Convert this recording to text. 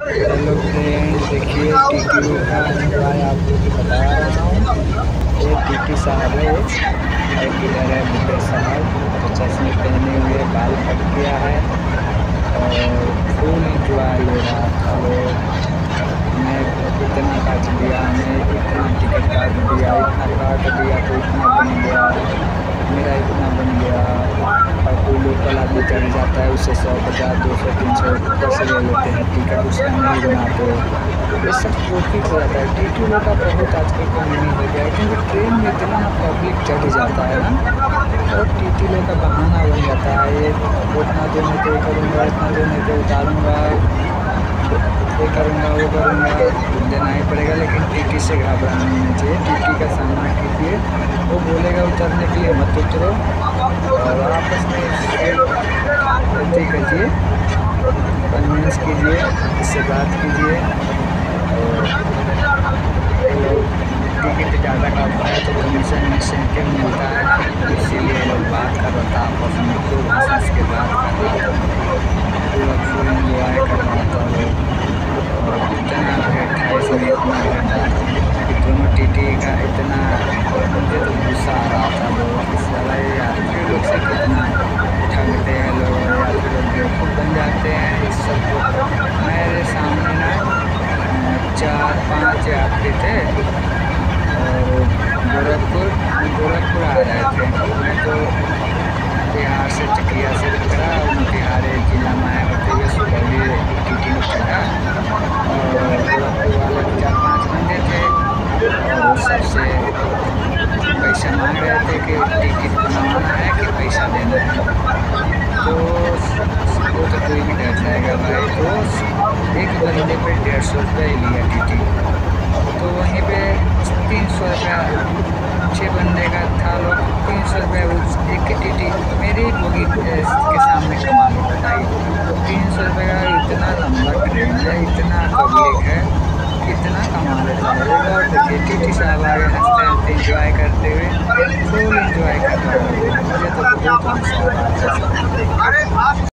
Hello friend देखिए टीटी का एंजॉय आप लोग बता रहा हूँ। ये टीटी साहब है एक इधर है बुढ़े साहब चश्मे पहने हुए बाल कट गया है और फूल इंजॉय ले रहा था वो। मैं इतना काट दिया, मैं इतना टिकट काट दिया, इतना काट दिया तो इतना बन गया। मेरा इतना लोकल आदमी चढ़ जाता है, उससे सौ पचास, दो सौ, तीन सौ पैसे ले लेते हैं टिकट उसका नहीं बनाते ये सब प्रॉफिट हो जाता है। टी टी का बहुत आजकल कमी हो गया है, क्योंकि ट्रेन में इतना पब्लिक चढ़ जाता है ना, और टी टी का बहाना बन जाता है। ये उतना देर में तो करूँगा इतना देर में तो उतारूँगा, ये करूँगा, वो करूँगा, देना ही पड़ेगा, लेकिन टी टी से घबराना नहीं चाहिए। टी टी का सामना उतरने के लिए मत उतरो। और आपस में गलती कीजिए। कन्वींस कीजिए, इससे बात कीजिए। और टिकट ज़्यादा है तो कमीशन इंसेंटिव मिलता है? इसीलिए लोग बात कर रहा था आपस में। दो भाषा के इतना टी का इतना मुझे तो गुस्सा आ रहा था लोग इस यार लोग से कितना ठगते हैं लोग या फिर लोग बेवकूफ़ बन जाते हैं इस सब मेरे सामने ना चार पाँच यात्री थे और गोरखपुर गोरखपुर आ रहे थे मैं तो बिहार से चकिया से उतरा बिहार जिला में आए होते हुए सुबह भी टी टी में चढ़ा और गोरखपुर वाले चार पाँच बंदे थे और सबसे पैसा मांग रहे थे कि टिकट बनवाना है कि पैसा देना है तो वो तो कोई भी डर जाएगा भाई तो एक बंदे पे डेढ़ सौ रुपये ही लिया टी तो वहीं पे तीन सौ रुपया छः बंदे का था लोग, तीन सौ रुपये उस एक टी टी मेरी बोगी के सामने कमा बताई। बताइए तीन सौ रुपये का इतना लंबा ट्रेन है, इतना पब्लिक है कमा लेता है। और टी टी साहब हँसते हँसते इंजॉय करते हुए फुल इंजॉय कर रहा है। मुझे तो बहुत